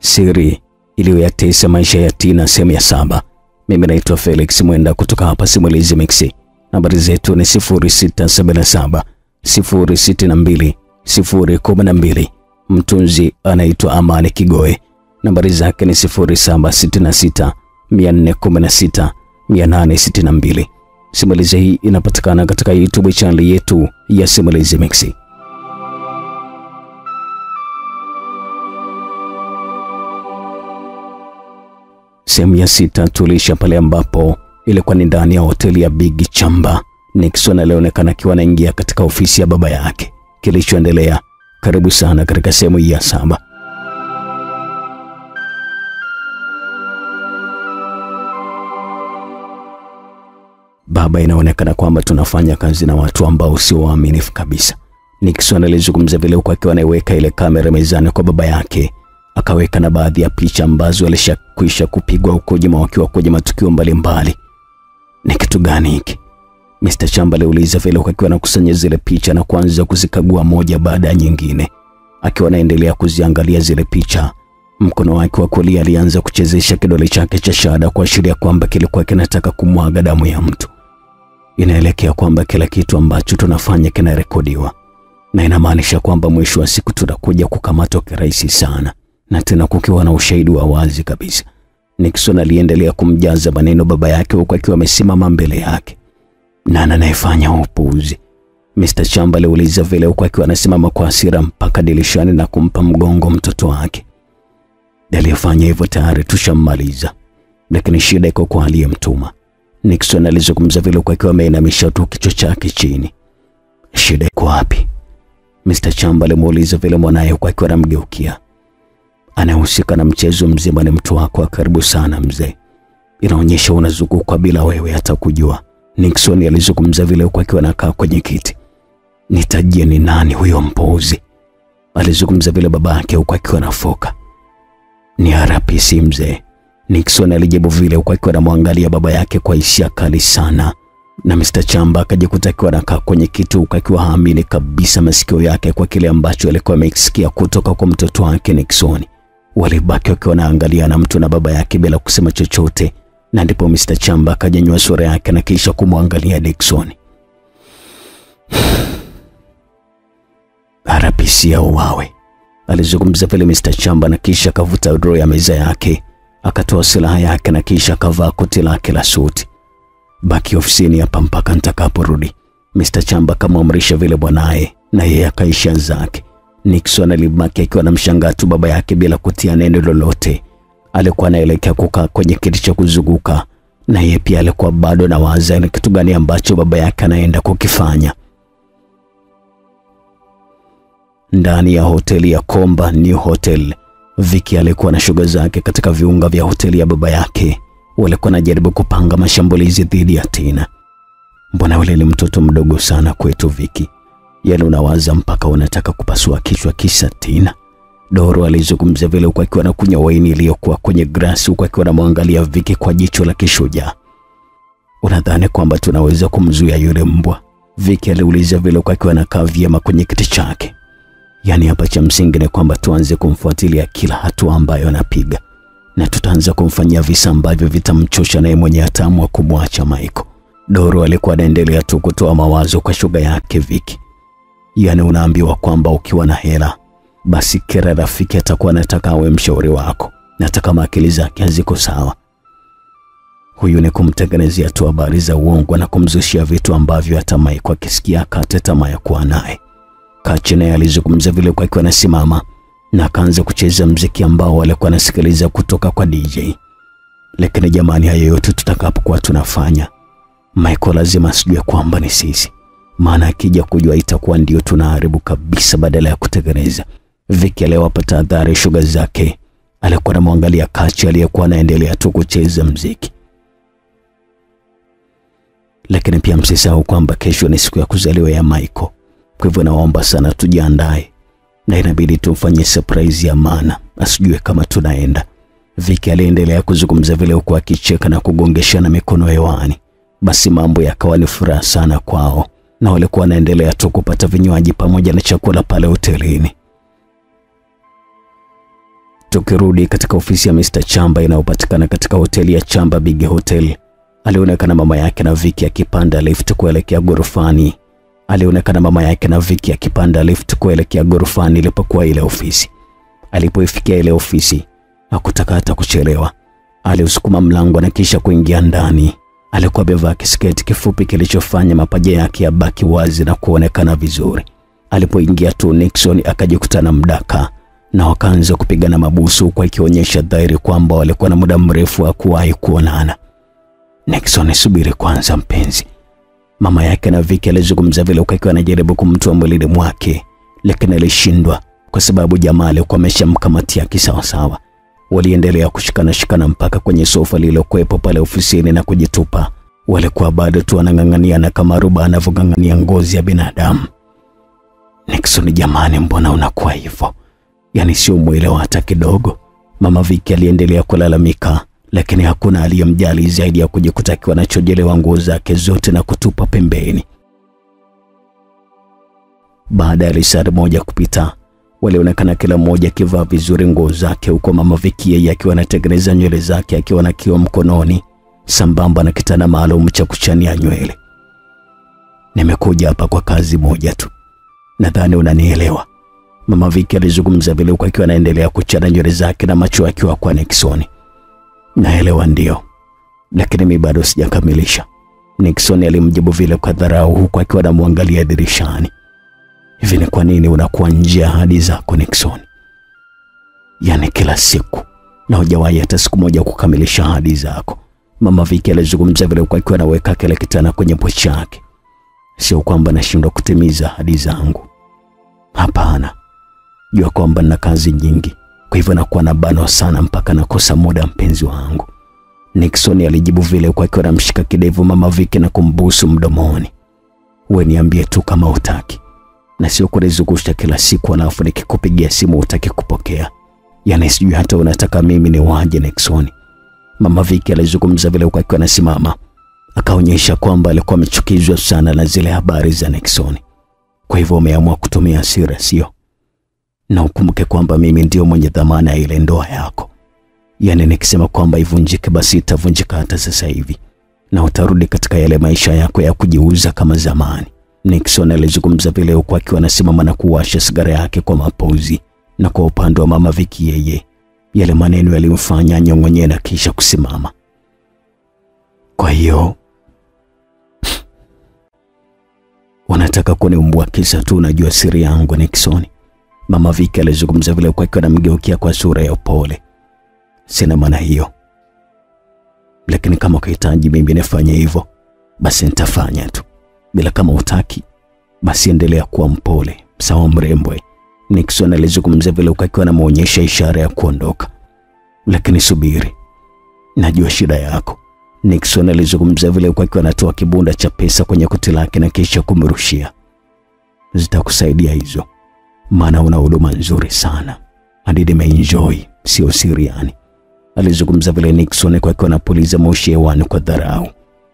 Siri iliyoyatesa maisha ya Tina sehemu ya saba. Mimi naitwa Felix Mwenda kutoka hapa Simulizi Mix. Nambari zetu ni 0677 062 012. Mtunzi anaitwa Amani Kigoe. Nambari zake ni 0766 416 862. Simulizi hii inapatikana katika YouTube channel yetu ya Simulizi Mixi. Sehemu ya sita tulisha pale ambapo ilikuwa ni ndani ya hoteli ya Big Chamba. Nixon alionekana akiwa anaingia katika ofisi ya baba yake. Kilichoendelea, karibu sana katika sehemu ya saba. Baba, inaonekana kwamba tunafanya kazi na watu ambao sio waaminifu kabisa. Nixon alizungumza vile huku akiwa anaiweka ile kamera mezani kwa baba yake akaweka na baadhi ya picha ambazo alishakwisha kupigwa huko jema wakiwa kwenye matukio mbalimbali. Ni kitu gani hiki? Mr. Chamba aliuliza vile akiwa anakusanya zile picha na kuanza kuzikagua moja baada ya nyingine. Akiwa anaendelea kuziangalia zile picha, mkono wake wa kulia alianza kuchezesha kidole chake cha shahada kuashiria kwamba kilikuwa kinataka kumwaga damu ya mtu. Inaelekea kwamba kila kitu ambacho tunafanya kinarekodiwa, na inamaanisha kwamba mwisho wa siku tutakuja kukamatwa kirahisi sana na tena kukiwa na ushahidi wa wazi kabisa. Nixon aliendelea kumjaza maneno baba yake huku akiwa amesimama mbele yake. Nani anayefanya upuuzi? Mr. Chamba aliuliza vile huku akiwa anasimama kwa hasira mpaka dirishani na kumpa mgongo mtoto wake. Aliyefanya hivyo tayari tushammaliza, lakini shida iko kwa aliyemtuma. Nixon alizungumza vile huku akiwa ameinamisha tu kichwa chake chini. Shida iko wapi? Mr. Chamba alimuuliza vile mwanaye huku akiwa anamgeukia anayehusika na mchezo mzima ni mtu wako wa karibu sana mzee. Inaonyesha unazungukwa bila wewe hata kujua. Nixon alizungumza vile huku akiwa anakaa kwenye kiti. Nitajie ni nani huyo mpuuzi? Alizungumza vile baba yake huku akiwa anafoka. Ni RPC mzee. Nixon alijibu vile huku akiwa anamwangalia baba yake kwa hisia kali sana. Na Mr. Chamba akajikuta akiwa anakaa kwenye kiti huku akiwa haamini kabisa masikio yake kwa kile ambacho alikuwa amekisikia kutoka kwa mtoto wake Nixon. Walibaki wakiwa wanaangalia na mtu na baba yake bila kusema chochote, na ndipo Mr. Chamba akanyanyua sura yake na kisha kumwangalia Dickson. RPC auawe, alizungumza vile Mr. Chamba na kisha akavuta draw ya meza yake, akatoa silaha yake na kisha akavaa koti lake la suti. Baki ofisini hapa mpaka nitakaporudi, Mr. Chamba akamwamrisha vile bwanaye, na yeye akaisha zake. Nixon alibaki akiwa anamshangaa tu baba yake bila kutia neno lolote. Alikuwa anaelekea kukaa kwenye kiti cha kuzunguka, na yeye pia alikuwa bado na waza ni kitu gani ambacho baba yake anaenda kukifanya. Ndani ya hoteli ya Komba New Hotel, Vicky alikuwa na shughuli zake katika viunga vya hoteli ya baba yake. Walikuwa wanajaribu kupanga mashambulizi dhidi ya Tina. Mbona yule ni mtoto mdogo sana kwetu Vicky? Yaani unawaza mpaka unataka kupasua kichwa kisa Tina? Doro alizungumza vile huku akiwa anakunywa waini iliyokuwa kwenye glasi huku akiwa anamwangalia Viki kwa jicho la kishujaa. Unadhani kwamba tunaweza kumzuia yule mbwa? Viki aliuliza vile huku akiwa anakaa vyema kwenye kiti chake. Yaani hapa cha msingi ni kwamba tuanze kumfuatilia kila hatua ambayo anapiga na tutaanza kumfanyia visa ambavyo vitamchosha naye mwenye hatamu wa kumwacha Maiko. Doro alikuwa anaendelea tu kutoa mawazo kwa shuga yake Vicky. Yaani unaambiwa kwamba ukiwa na hela basi kila rafiki atakuwa anataka awe mshauri wako, na hata kama akili zake haziko sawa. Huyu ni kumtengenezea tu habari za uongo na kumzushia vitu ambavyo hata Maiko akisikia akate tamaa ya kuwa naye. Kachi naye alizungumza vile kwa akiwa anasimama na akaanza kucheza mziki ambao walikuwa anasikiliza kutoka kwa DJ. Lakini jamani, hayo yote tutakapokuwa tunafanya, Michael lazima asijue kwamba ni sisi, maana akija kujua itakuwa ndio tunaharibu kabisa badala ya kutengeneza. Viki aliwapa tahadhari shuga zake, alikuwa anamwangalia Kachi aliyekuwa anaendelea tu kucheza mziki. Lakini pia msisahau kwamba kesho ni siku ya kuzaliwa ya Michael, kwa hivyo nawaomba sana tujiandae na inabidi tumfanye surprise ya maana, asijue kama tunaenda. Viki aliendelea kuzungumza vile huku akicheka na kugongeshana mikono hewani. Basi mambo yakawa ni furaha sana kwao, na walikuwa wanaendelea tu kupata vinywaji pamoja na chakula pale hotelini. Tukirudi katika ofisi ya Mr. Chamba inayopatikana katika hoteli ya Chamba Big Hotel, alionekana mama yake na Viki akipanda lift kuelekea ghorofani. Alionekana mama yake na Viki akipanda lift kuelekea ghorofani ilipokuwa ile ofisi. Alipoifikia ile ofisi, hakutaka hata kuchelewa. Aliusukuma mlango na kisha kuingia ndani. Alikuwa amevaa kisketi kifupi kilichofanya mapaja yake yabaki wazi na kuonekana vizuri. Alipoingia tu, Nixon akajikuta na mdaka na wakaanza kupigana mabusu, huku ikionyesha dhahiri kwamba walikuwa na muda mrefu wa kuwahi kuonana. Nixon, subiri kwanza mpenzi, mama yake na Viki alizungumza vile, huku akiwa anajaribu kumtoa mwilini mwake, lakini alishindwa kwa sababu jamaa alikuwa ameshamkamatia kisawasawa. Waliendelea kushikanashikana mpaka kwenye sofa lililokuwepo pale ofisini na kujitupa. Walikuwa bado tu wanang'ang'aniana kama ruba anavyong'ang'ania ngozi ya binadamu. Nixon, jamani, mbona unakuwa hivyo? Yaani sio mwelewa hata kidogo. Mama Viki aliendelea kulalamika, lakini hakuna aliyemjali zaidi ya kujikuta akiwa anachojelewa nguo zake zote na kutupa pembeni. Baada ya risari moja kupita, walionekana kila mmoja akivaa vizuri nguo zake, huko mama Viki yeye akiwa anatengeneza nywele zake akiwa na kioo mkononi sambamba na kitana maalum cha kuchania nywele. Nimekuja hapa kwa kazi moja tu, nadhani unanielewa. Mama Viki alizungumza vile huku akiwa anaendelea kuchana nywele zake na macho akiwa kwa Nixon. Naelewa ndio, lakini mimi bado sijakamilisha. Nixon alimjibu vile kwa dharau huku akiwa anamwangalia dirishani. Ni kwa nini unakuwa nje ya ahadi zako Nixon? Yaani kila siku na hujawahi hata siku moja kukamilisha ahadi zako. Mama Viki alizungumza vile huku akiwa anaweka kile kitana kwenye pochi yake. Sio kwamba nashindwa kutimiza ahadi zangu, hapana. Jua kwamba nina kazi nyingi, kwa hivyo nakuwa na bano sana mpaka nakosa muda, mpenzi wangu. Nixon alijibu vile huku akiwa anamshika kidevu mama Viki na kumbusu mdomoni. We niambie tu kama utaki na sio kunizungusha kila siku, alafu nikikupigia simu utaki kupokea. Yaani sijui hata unataka mimi ni waje Nixon. Mama Viki alizungumza vile huku akiwa anasimama, akaonyesha kwamba alikuwa amechukizwa sana na zile habari za Nixon. Kwa hivyo umeamua kutumia hasira, sio? Na ukumbuke kwamba mimi ndio mwenye dhamana ya ile ndoa yako. Yaani nikisema kwamba ivunjike, basi itavunjika hata sasa hivi, na utarudi katika yale maisha yako ya kujiuza kama zamani. Nixon alizungumza vile huku akiwa anasimama na kuwasha sigara yake kwa mapozi, na kwa upande wa mama Viki, yeye yale maneno yalimfanya anyong'onye na kisha kusimama. Kwa hiyo wanataka kuniumbua kisa tu unajua siri yangu Nixon? Mama Viki alizungumza vile huku akiwa anamgeukia kwa sura ya upole. Sina maana hiyo, lakini kama ukihitaji mimi nifanye hivyo, basi nitafanya tu bila kama utaki basi endelea kuwa mpole, sawa mrembwe. Nixon alizungumza vile ukakiwa na maonyesha ishara ya kuondoka. Lakini subiri, najua shida yako. Nixon alizungumza vile ukakiwa akiwa anatoa kibunda cha pesa kwenye koti lake na kisha kumrushia. Zitakusaidia hizo, maana una huduma nzuri sana hadi nimeenjoy, sio siri yani. Alizungumza vile Nixon kwa akiwa anapuliza moshi hewani kwa dharau.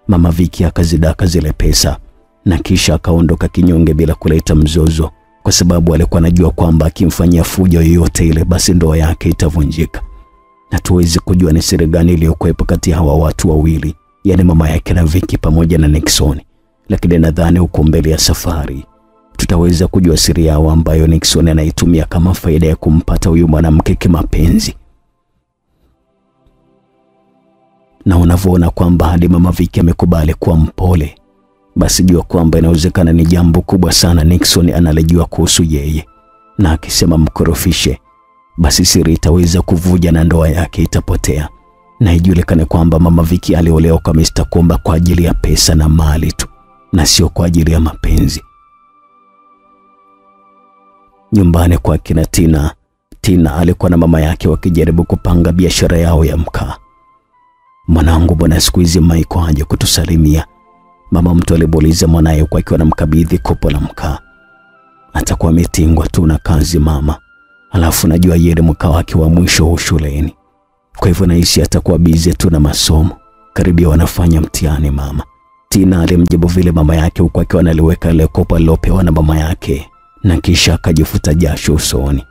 Mama Viki akazidaka zile pesa na kisha akaondoka kinyonge bila kuleta mzozo, kwa sababu alikuwa anajua kwamba akimfanyia fujo yoyote ile, basi ndoa yake itavunjika. Na tuwezi kujua ni siri gani iliyokuwepo kati ya hawa watu wawili, yaani mama yake na Viki pamoja na Nixon, lakini nadhani huko mbele ya safari tutaweza kujua siri yao ambayo Nixon anaitumia kama faida ya kumpata huyu mwanamke kimapenzi. Na unavyoona kwamba hadi mama Viki amekubali kuwa mpole basi jua kwamba inawezekana ni jambo kubwa sana Nixon analijua kuhusu yeye, na akisema mkorofishe, basi siri itaweza kuvuja na ndoa yake itapotea, na ijulikane kwamba mama Viki aliolewa kwa Mr. Komba kwa ajili ya pesa na mali tu, na sio kwa ajili ya mapenzi. Nyumbani kwa kina Tina, Tina alikuwa na mama yake wakijaribu kupanga biashara yao ya mkaa. Mwanangu, mbona siku hizi Maiko haja kutusalimia? Mama mtu alimuuliza mwanaye huku akiwa anamkabidhi kopo la mkaa. Atakuwa ametingwa tu na kazi mama, alafu najua yeye mkaa wake wa mwisho shuleni, kwa hivyo nahisi atakuwa bize tu na masomo, karibia wanafanya mtihani mama. Tina alimjibu vile mama yake huku akiwa analiweka ile kopo alilopewa na mama yake, na kisha akajifuta jasho usoni.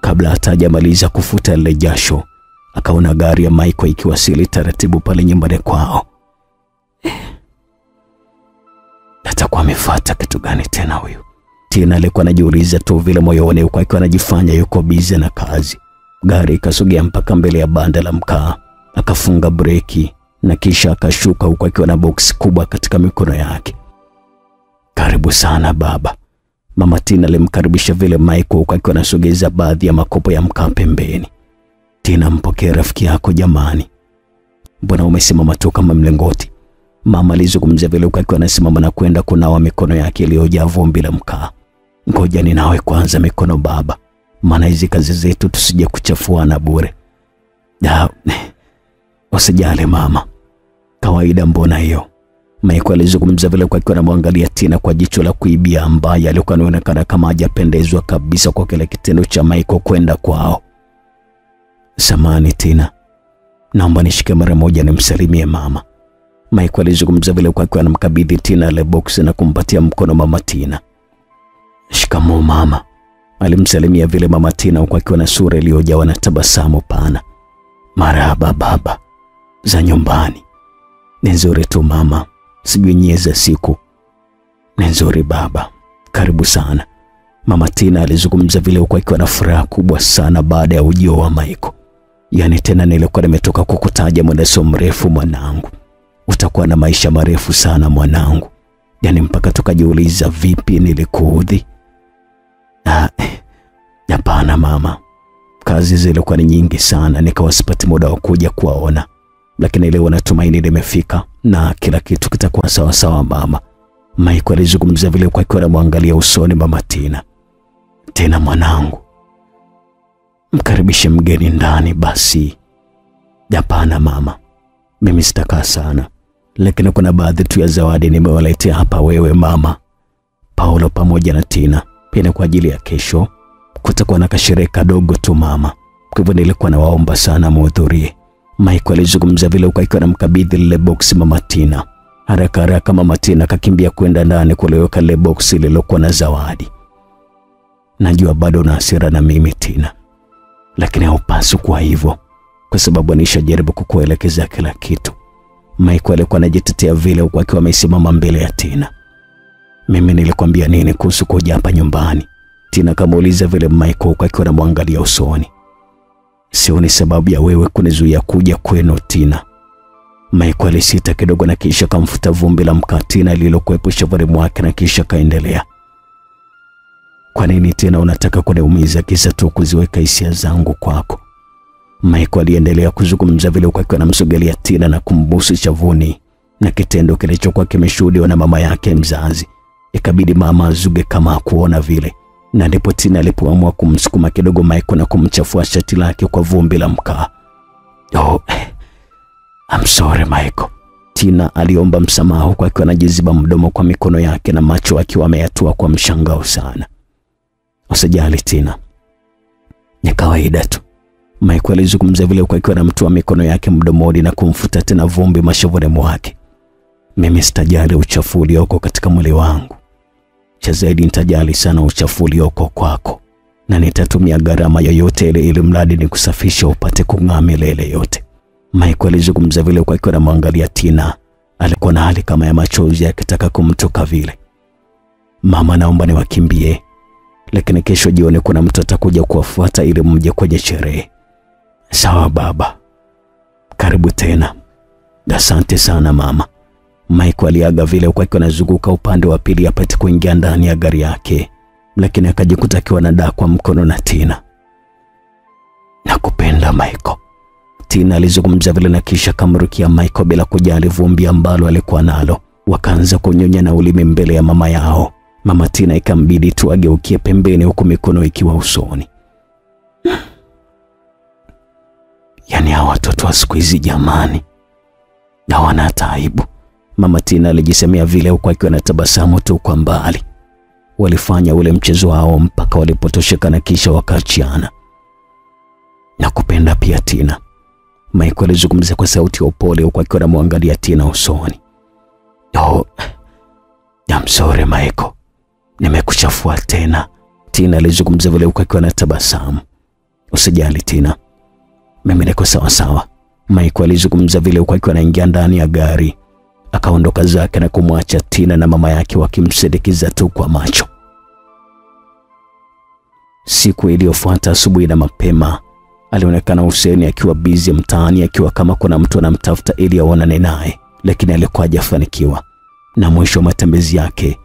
Kabla hata hajamaliza kufuta lile jasho, akaona gari ya Michael ikiwasili taratibu pale nyumbani kwao. Atakuwa amefuata kitu gani tena huyu? Tina alikuwa anajiuliza tu vile moyoni, huku akiwa anajifanya yuko bize na kazi. Gari ikasogea mpaka mbele ya banda la mkaa, akafunga breki na kisha akashuka, huku akiwa na boksi kubwa katika mikono yake. Karibu sana baba. Mama Tina alimkaribisha vile Michael, huku akiwa anasogeza baadhi ya makopo ya mkaa pembeni. Tina, mpokee rafiki yako jamani. Mbona umesimama tu kama mlengoti? Mama alizungumzia vile huku akiwa anasimama na kwenda kunawa mikono yake iliyojaa vumbi la mkaa. Ngoja ninawe kwanza mikono baba, maana hizi kazi zetu tusije kuchafuana bure. Usijali mama, kawaida mbona hiyo. Maiko alizungumza vile huku akiwa anamwangalia Tina kwa jicho la kuibia, ambaye alikuwa anaonekana kama hajapendezwa kabisa kwa kile kitendo cha Maiko kwenda kwao. Samani Tina, naomba nishike mara moja nimsalimie mama. Michael alizungumza vile huku akiwa anamkabidhi Tina ile box na kumpatia mkono mama Tina. Shikamoo mama, alimsalimia vile mama Tina huku akiwa na sura iliyojawa na tabasamu pana. Marahaba baba, za nyumbani ni nzuri tu mama, sijui nyie za siku ni nzuri baba, karibu sana. Mama Tina alizungumza vile huku akiwa na furaha kubwa sana baada ya ujio wa Michael. Yaani tena nilikuwa nimetoka kukutaja muda sio mrefu mwanangu, utakuwa na maisha marefu sana mwanangu, yaani mpaka tukajiuliza vipi nilikuudhi. Ah, hapana mama, kazi zilikuwa ni nyingi sana, nikawa sipati muda wa kuja kuwaona, lakini leo natumaini limefika na kila kitu kitakuwa sawa sawa mama. Maiko alizungumza vile kwa akiwa anamwangalia usoni mama Tina. Tena mwanangu, mkaribishe mgeni ndani basi. Hapana mama, mimi sitakaa sana, lakini kuna baadhi tu ya zawadi nimewaletea hapa wewe mama, Paulo pamoja na Tina. Pia ni kwa ajili ya kesho, kutakuwa na kasherehe kadogo tu mama, kwa hivyo nilikuwa nawaomba sana muhudhurie. Mike alizungumza vile huku akiwa anamkabidhi lile boksi mama Tina. Haraka haraka mama Tina akakimbia kwenda ndani kuliweka lile boksi lililokuwa na zawadi. Najua bado una hasira na mimi Tina, lakini haupaswi kuwa hivyo, kwa sababu nishajaribu kukuelekeza kila kitu. Michael alikuwa anajitetea vile huku akiwa amesimama mbele ya Tina. Mimi nilikwambia nini kuhusu kuja hapa nyumbani? Tina akamuuliza vile Michael huku akiwa anamwangalia usoni. Sioni sababu ya wewe kunizuia kuja kwenu Tina. Michael alisita kidogo na kisha kamfuta vumbi la mkaa Tina lililokuwepo shavuni mwake na kisha kaendelea. Kwa nini tena unataka kuniumiza kisa tu kuziweka hisia zangu kwako? Michael aliendelea kuzungumza vile huku akiwa anamsogelea Tina na kumbusu chavuni, na kitendo kilichokuwa kimeshuhudiwa na mama yake mzazi. Ikabidi mama azuge kama hakuona vile, na ndipo Tina alipoamua kumsukuma kidogo Michael na kumchafua shati lake kwa vumbi la mkaa. Oh, I'm sorry Michael. Tina aliomba msamaha huku akiwa anajiziba mdomo kwa mikono yake na macho akiwa ameyatua kwa mshangao sana. Usijali Tina, ni kawaida tu. Michael alizungumza vile huku akiwa anamtoa mikono yake mdomoni na kumfuta tena vumbi mashavuni mwake. Mimi sitajali uchafu ulioko katika mwili wangu, cha zaidi nitajali sana uchafu ulioko kwako, na nitatumia gharama yoyote ile ili mradi ni kusafisha upate kung'aa milele yote. Michael alizungumza vile huku akiwa anamwangalia Tina. Alikuwa na hali kama ya machozi akitaka kumtoka vile. Mama, naomba niwakimbie, lakini kesho jioni kuna mtu atakuja kuwafuata ili mje kwenye sherehe. Sawa baba, karibu tena. Asante sana mama. Mike aliaga vile huku akiwa anazunguka upande wa pili apate kuingia ndani ya gari yake, lakini akajikuta akiwa anadaa kwa mkono na Tina. Nakupenda Michael. Tina alizungumza vile na kisha kamrukia Michael bila kujali vumbi ambalo alikuwa nalo. Wakaanza kunyonya na ulimi mbele ya mama yao. Mama Tina ikambidi tu ageukie pembeni huku mikono ikiwa usoni. Yaani hawa watoto wa siku hizi jamani, hata aibu. Mama Tina alijisemea vile huku akiwa na tabasamu tu kwa mbali. Walifanya ule mchezo wao mpaka walipotosheka na kisha wakaachiana. Na kupenda pia Tina. Michael alizungumza kwa sauti ya upole huku akiwa anamwangalia Tina usoni. Oh, I'm sorry Michael, nimekuchafua tena. Tina alizungumza vile huku akiwa na tabasamu. Usijali Tina, mimi niko sawa sawa. Mike alizungumza vile huku akiwa anaingia ndani ya gari, akaondoka zake na kumwacha Tina na mama yake wakimsindikiza tu kwa macho. Siku iliyofuata asubuhi na mapema, alionekana Huseni akiwa bizi mtaani, akiwa kama kuna mtu anamtafuta ili aonane naye, lakini alikuwa hajafanikiwa. Na mwisho wa matembezi yake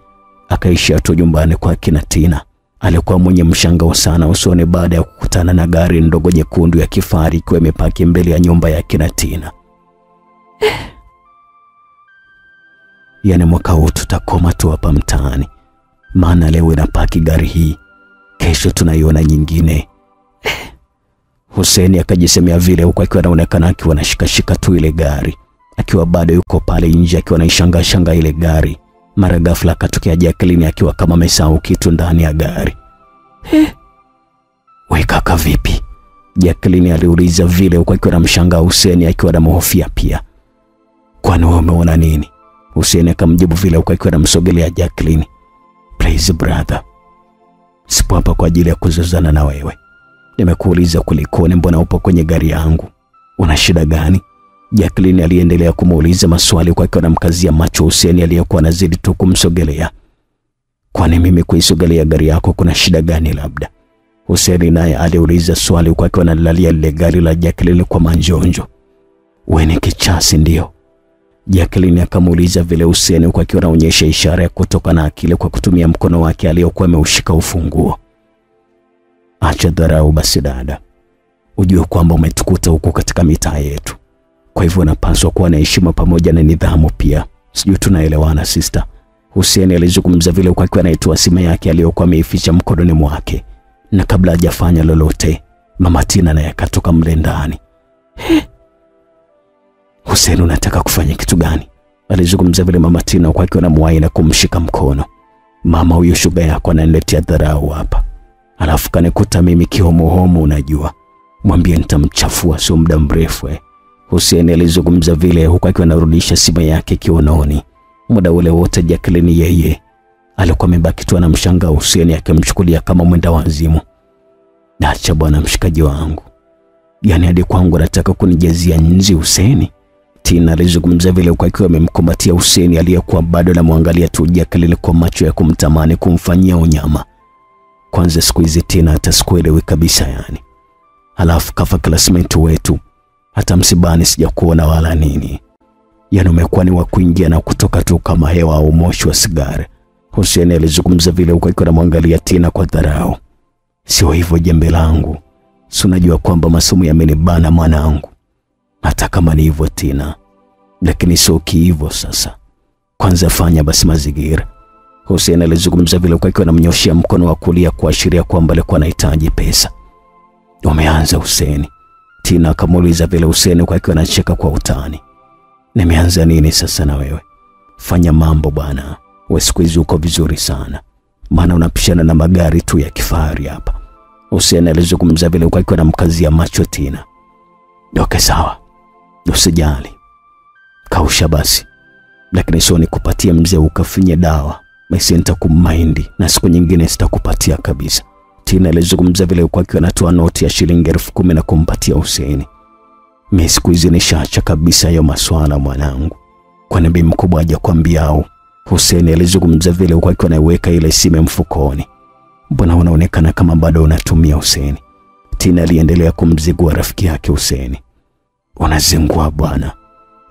akaishia tu nyumbani kwa kina Tina. Alikuwa mwenye mshangao sana usoni baada ya kukutana na gari ndogo nyekundu ya kifahari ikiwa imepaki mbele ya nyumba ya kina Tina. Yaani mwaka huu tutakoma tu hapa mtaani, maana leo inapaki gari hii, kesho tunaiona nyingine. Huseni akajisemea vile huku akiwa anaonekana akiwa anashikashika tu ile gari, akiwa bado yuko pale nje akiwa anaishangaa shanga ile gari. Mara ghafla akatokea Jacqueline akiwa kama amesahau kitu ndani ya gari. We kaka, vipi? Jacqueline aliuliza vile huku akiwa anamshangaa Huseni akiwa anamhofia pia. Kwani wewe umeona nini? Huseni akamjibu vile huku akiwa anamsogelea Jacqueline. Please brother, sipo hapa kwa ajili ya kuzozana na wewe. Nimekuuliza kulikoni, mbona upo kwenye gari yangu? Una shida gani? Jacqueline aliendelea kumuuliza maswali huku akiwa anamkazia macho Huseni aliyekuwa anazidi tu kumsogelea. Kwani mimi kuisogelea gari yako kuna shida gani labda? Huseni naye aliuliza swali huku akiwa analalia lile gari la Jacqueline kwa manjonjo. We ni kichasi ndio? Jacqueline akamuuliza vile Huseni huku akiwa anaonyesha ishara ya kutoka na akili kwa kutumia mkono wake aliyokuwa ameushika ufunguo. Acha dharau basi dada, ujue kwamba umetukuta huku katika mitaa yetu, kwa hivyo unapaswa kuwa na heshima pamoja na nidhamu pia. Sijui tunaelewana sister? Hussein alizungumza vile huku akiwa anaitoa simu yake aliyokuwa ameificha mkononi mwake, na kabla hajafanya lolote, mama Tina naye akatoka mle ndani. Hussein, unataka kufanya kitu gani? Alizungumza vile mama Tina huku akiwa anamwahi na kumshika mkono. Mama, huyo shuga yako ananiletea dharau hapa, alafu kanikuta mimi kihomohomo, unajua. Mwambie nitamchafua sio muda mrefu eh. Huseni alizungumza vile huku akiwa anarudisha simu yake kiunoni. Muda ule wote Jacqueline yeye alikuwa amebaki tu anamshangaa Hussein akimchukulia kama mwenda wazimu. Acha bwana mshikaji wangu, yaani hadi kwangu anataka kunijazia nzi Hussein. Tina alizungumza vile huku akiwa amemkumbatia Hussein aliyekuwa bado anamwangalia tu Jacqueline kwa macho ya kumtamani kumfanyia unyama. Kwanza siku hizi Tina hata sikuelewi kabisa yani. Halafu kafa classmate wetu, hata msibani sijakuona wala nini. Yani umekuwa ni wa kuingia na kutoka tu kama hewa au moshi wa sigara. Hussein alizungumza vile huko akiwa anamwangalia Tina kwa dharau. Sio hivyo jembe langu, si unajua kwamba masomo yamenibana mwanangu. Hata kama ni hivyo Tina, lakini sio kihivyo sasa. Kwanza fanya basi mazingira. Hussein alizungumza vile huko akiwa anamnyoshia mkono wa kulia kuashiria kwamba alikuwa anahitaji pesa. Umeanza Hussein? Tina akamuuliza vile useni kwa akiwa anacheka kwa utani. Nimeanza nini sasa na wewe? Fanya mambo bwana. Wewe siku hizi uko vizuri sana, maana unapishana na magari tu ya kifahari hapa. Hussein alizungumza vile huku akiwa anamkazia macho Tina. Doke sawa, usijali, kausha basi, lakini sio nikupatie mzee ukafinye dawa Mimi nitakumaindi na siku nyingine sitakupatia kabisa. Tina alizungumza vile huku akiwa anatoa noti ya shilingi elfu kumi na kumpatia Hussein. Mimi siku hizi nishaacha kabisa hayo maswala mwanangu, kwani bi mkubwa hajakwambia au? Hussein alizungumza vile huku akiwa anaiweka ile simu mfukoni. Mbona unaonekana kama bado unatumia Hussein? Tina aliendelea kumzigua rafiki yake Hussein. Unazingua bwana,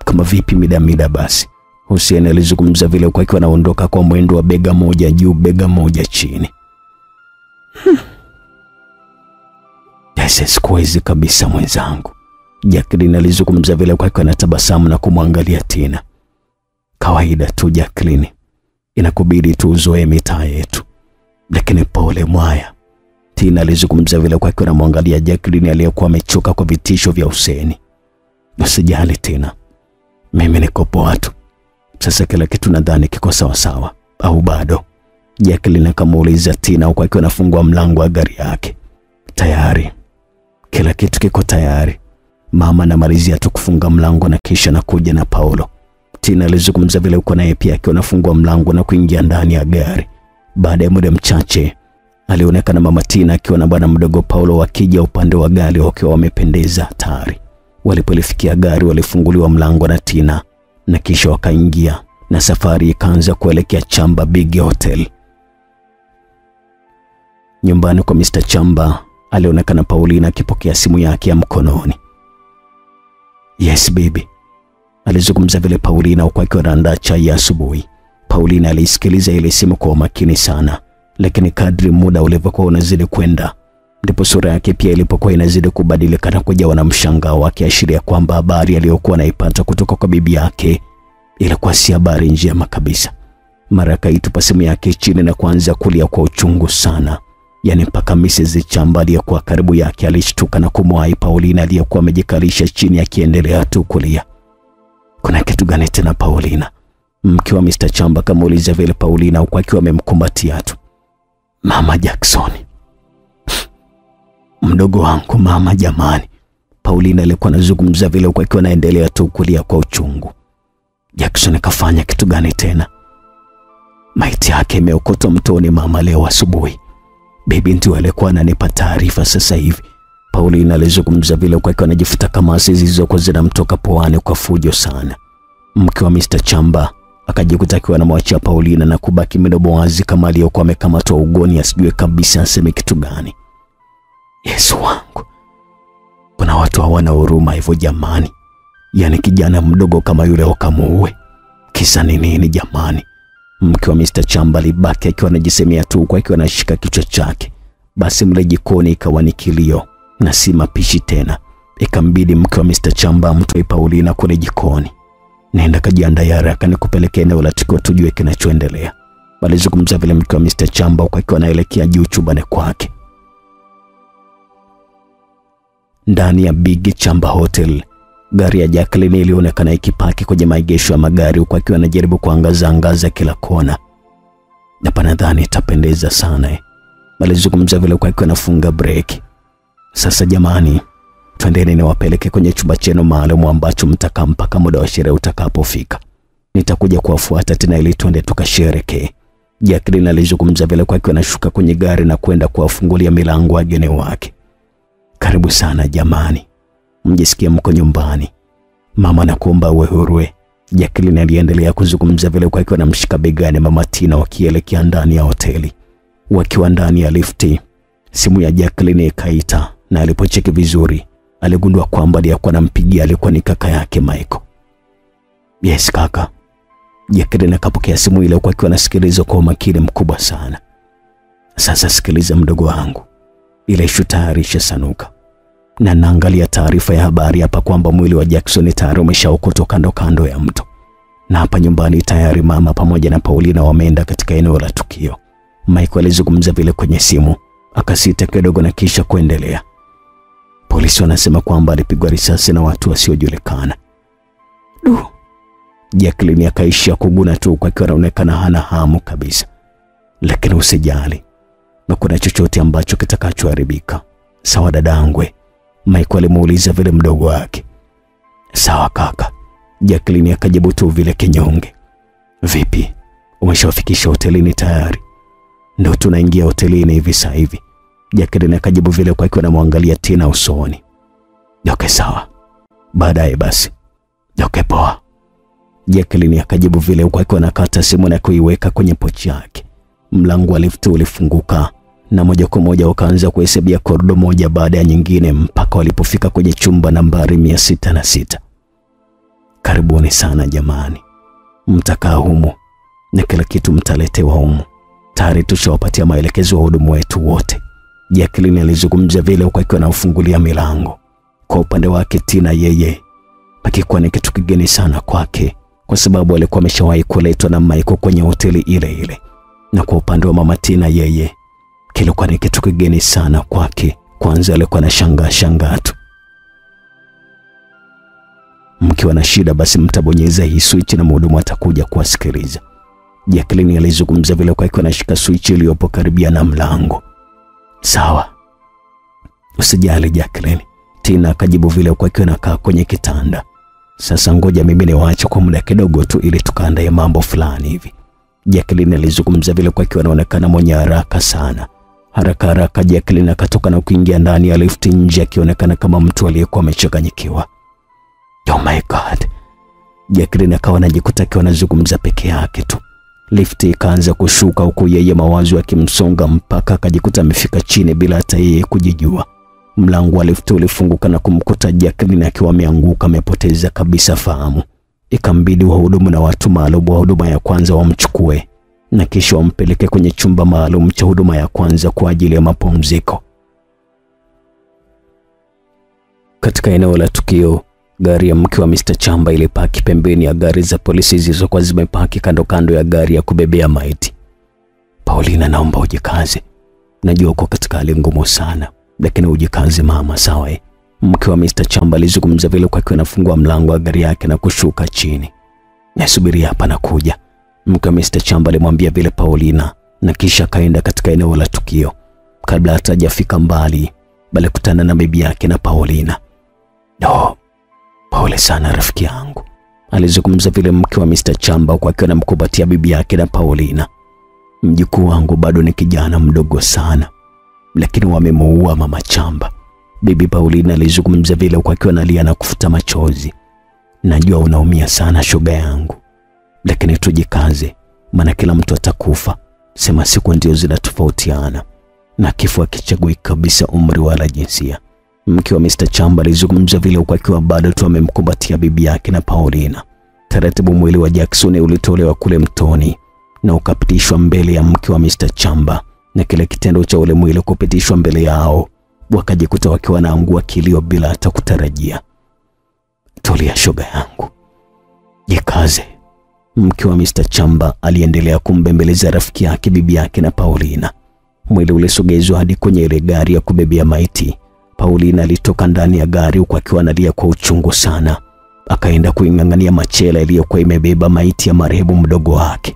kama vipi mida mida basi. Hussein alizungumza vile huku akiwa anaondoka kwa mwendo wa bega moja juu bega moja chini. Hmm. Yes, sikuwezi kabisa mwenzangu. Jacqueline alizungumza vile kwake anatabasamu na kumwangalia Tina. Kawaida tu Jacqueline, inakubidi tu uzoee mitaa yetu, lakini pole mwaya. Tina alizungumza vile kwa na anamwangalia Jacqueline aliyekuwa amechoka kwa vitisho vya Huseni. Usijali Tina, mimi niko poa tu. Sasa kila kitu nadhani kiko sawa sawa, au bado? Jacqueline akamuuliza Tina huku akiwa anafungua mlango wa gari yake. Tayari, kila kitu kiko tayari. Mama anamalizia tu kufunga mlango na kisha nakuja na Paulo. Tina alizungumza vile uko naye pia akiwa anafungua mlango na kuingia ndani ya gari. Baada ya muda mchache alionekana mama Tina akiwa na bwana mdogo Paulo wakija upande wa gari wakiwa wamependeza hatari. Walipolifikia gari, walifunguliwa mlango na Tina na kisha wakaingia na safari ikaanza kuelekea Chamba Big Hotel. Nyumbani kwa Mr. Chamba alionekana Paulina akipokea simu yake ya mkononi. Yes baby, alizungumza vile Paulina huku akiwa anaandaa chai ya asubuhi. Paulina alisikiliza ile simu kwa umakini sana, lakini kadri muda ulivyokuwa unazidi kwenda ndipo sura yake pia ilipokuwa inazidi kubadilika na kujawa na mshangao, akiashiria kwamba habari aliyokuwa anaipata kutoka kwa bibi yake ilikuwa si habari njema kabisa. Mara akaitupa simu yake chini na kuanza kulia kwa uchungu sana, yaani mpaka Mrs. Chamba aliyekuwa karibu yake alishtuka na kumwahi Paulina aliyekuwa amejikalisha chini akiendelea tu kulia. Kuna kitu gani tena Paulina? Mke wa Mr. Chamba kamuuliza vile Paulina huku akiwa amemkumbatia tu. Mama Jackson, mdogo wangu mama, jamani. Paulina alikuwa anazungumza vile huku akiwa anaendelea tu kulia kwa uchungu. Jackson kafanya kitu gani tena? Maiti yake imeokotwa mtoni mama leo asubuhi. Bibi ndio alikuwa ananipa taarifa sasa hivi. Paulina alizungumza vile huku anajifuta kamasi zilizokuwa zinamtoka puani kwa fujo sana. Mke wa Mr. Chamba akajikuta akiwa anamwachia Paulina na kubaki midomo wazi kama aliyokuwa amekamatwa ugoni, asijue kabisa aseme kitu gani. Yesu wangu, kuna watu hawana huruma hivyo jamani! Yaani kijana mdogo kama yule wakamuue, kisa ni nini jamani? Mke wa Mr. Chamba alibaki akiwa anajisemea tu huku akiwa anashika kichwa chake. Basi mle jikoni ikawa ni kilio na si mapishi tena, ikambidi mke wa Mr. Chamba amtoe Paulina kule jikoni. Nenda kajiandae haraka nikupelekea eneo la tukio tujue kinachoendelea. Alizungumza vile mke wa Mr. Chamba huku akiwa anaelekea juu chumbani kwake. Ndani ya Big Chamba Hotel, gari ya Jacqueline ilionekana ikipaki kwenye maegesho ya magari huku akiwa anajaribu kuangaza angaza kila kona. Hapa nadhani itapendeza sana eh. Walizungumza vile huku akiwa anafunga breki. Sasa jamani, twendeni niwapeleke kwenye chumba chenu maalum ambacho mtakaa mpaka muda wa sherehe utakapofika. Nitakuja kuwafuata tena ili twende tukasherekee. Jacqueline alizungumza vile kwa akiwa anashuka kwenye gari na kwenda kuwafungulia milango wageni wake. Karibu sana jamani, mjisikie mko nyumbani. Mama nakuomba uwe hurue. Jacqueline aliendelea kuzungumza vile kwa akiwa anamshika begani mama Tina wakielekea ndani ya hoteli. Wakiwa ndani ya lifti, simu ya Jacqueline ikaita na alipocheki vizuri aligundua kwamba aliyekuwa anampigia alikuwa ni kaka yake Michael. Yes kaka. Jacqueline akapokea simu ile huku akiwa anasikiliza kwa umakini mkubwa sana. Sasa sikiliza mdogo wangu, ile ishu tayari ishasanuka na naangalia taarifa ya habari hapa kwamba mwili wa Jackson tayari umeshaokotwa kando kando ya mto, na hapa nyumbani tayari mama pamoja na Paulina wameenda katika eneo la tukio. Michael alizungumza vile kwenye simu, akasita kidogo na kisha kuendelea. Polisi wanasema kwamba alipigwa risasi na watu wasiojulikana. Du, Jacqueline akaishia kuguna tu kwa akiwa anaonekana hana hamu kabisa. Lakini usijali, na kuna chochote ambacho kitakachoharibika. Sawa dadangwe? Michael alimuuliza vile mdogo wake. Sawa kaka, Jacqueline akajibu tu vile kinyonge. Vipi, umeshawafikisha hotelini tayari? Ndio tunaingia hotelini hivi sasa hivi. Jacqueline akajibu vile kwa akiwa anamwangalia Tina usoni. Okay, sawa, baadaye basi. Okay, poa. Jacqueline akajibu vile huku akiwa anakata simu na kuiweka kwenye pochi yake. Mlango wa lifti ulifunguka na moja kwa moja wakaanza kuhesabia korido moja baada ya nyingine mpaka walipofika kwenye chumba nambari mia sita na sita. Karibuni sana jamani, mtakaa humu na kila kitu mtaletewa humu. Tayari tushawapatia maelekezo wa hudumu wetu wote. Jacqueline alizungumza vile huku akiwa anafungulia milango. Kwa upande wake Tina, yeye akikuwa ni kitu kigeni sana kwake, kwa sababu alikuwa ameshawahi kuletwa na Michael kwenye hoteli ile ile, na kwa upande wa mama Tina, yeye kilikuwa ni kitu kigeni sana kwake. Kwanza alikuwa anashangaa shangaa tu. Mkiwa na shida, basi mtabonyeza hii switch na mhudumu atakuja kuwasikiliza. Jacqueline alizungumza vile kwa akiwa anashika switch iliyopo karibia na mlango. Sawa, usijali Jacqueline. Tina akajibu vile kwa akiwa anakaa kwenye kitanda. Sasa ngoja mimi niwaache kwa muda kidogo tu ili tukaandae mambo fulani hivi. Jacqueline alizungumza vile kwa akiwa anaonekana mwenye haraka sana. Haraka haraka Jacqueline akatoka na kuingia ndani ya lifti nje akionekana kama mtu aliyekuwa amechanganyikiwa. Oh my God. Jacqueline akawa anajikuta akiwa anazungumza peke yake tu. Lifti ikaanza kushuka huku yeye mawazo yakimsonga mpaka akajikuta amefika chini bila hata yeye kujijua. Mlango wa lifti ulifunguka na kumkuta Jacqueline akiwa ameanguka amepoteza kabisa fahamu. Ikambidi wahudumu na watu maalum wa huduma ya kwanza wamchukue na kisha wampeleke kwenye chumba maalum cha huduma ya kwanza kwa ajili ya mapumziko. Katika eneo la tukio, gari ya mke wa Mr. Chamba ilipaki pembeni ya gari za polisi zilizokuwa zimepaki kando kando ya gari ya kubebea maiti. Paulina, naomba ujikaze, najua uko katika hali ngumu sana, lakini ujikaze mama, sawa eh? Mke wa Mr. Chamba alizungumza vile kwa akiwa anafungua mlango wa gari yake na kushuka chini. Nasubiri hapa nakuja. Mke wa Mr. Chamba alimwambia vile Paulina na kisha akaenda katika eneo la tukio. Kabla hata hajafika mbali, bali kutana na bibi yake na Paulina. No, pole sana rafiki yangu, alizungumza vile mke wa Mr. Chamba huku akiwa anamkumbatia bibi yake na Paulina. Mjukuu wangu bado ni kijana mdogo sana, lakini wamemuua mama Chamba. Bibi Paulina alizungumza vile huku akiwa analia na kufuta machozi. Najua unaumia sana shoga yangu, lakini tujikaze, maana kila mtu atakufa. Sema siku ndio zinatofautiana na kifo hakichagui kabisa umri wala jinsia. Mke wa Mr. Chamba alizungumza vile huku akiwa bado tu amemkumbatia bibi yake na Paulina. Taratibu mwili wa Jackson ulitolewa kule mtoni na ukapitishwa mbele ya mke wa Mr. Chamba, na kile kitendo cha ule mwili kupitishwa mbele yao wakajikuta wakiwa naangua kilio bila hata kutarajia. Tulia shoga yangu, jikaze. Mke wa Mr. Chamba aliendelea kumbembeleza rafiki yake bibi yake na Paulina. Mwili ulisogezwa hadi kwenye ile gari ya kubebea maiti. Paulina alitoka ndani ya gari huku akiwa analia kwa uchungu sana, akaenda kuing'ang'ania machela iliyokuwa imebeba maiti ya marehemu mdogo wake.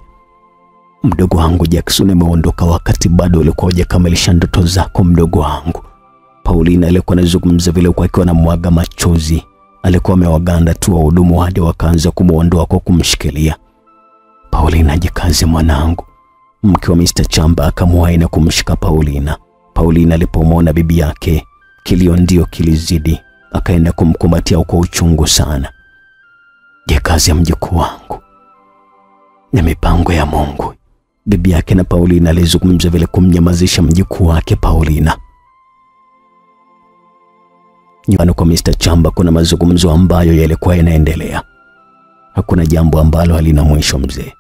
Mdogo wangu Jackson ameondoka wakati bado ulikuwa hujakamilisha ndoto zako, mdogo wangu. Paulina alikuwa anazungumza vile huku akiwa anamwaga machozi. Alikuwa amewaganda tu wahudumu hadi wakaanza kumwondoa kwa kumshikilia. Paulina, jikaze mwanangu. Mke wa Mr. Chamba akamwahi na kumshika Paulina. Paulina alipomwona bibi yake, kilio ndio kilizidi, akaenda kumkumbatia kwa uchungu sana. Jikaze mjukuu wangu, ni mipango ya Mungu. Bibi yake na Paulina alizungumza vile kumnyamazisha mjukuu wake Paulina. Nyumbani kwa Mr. Chamba kuna mazungumzo ambayo yalikuwa yanaendelea. Hakuna jambo ambalo halina mwisho mzee.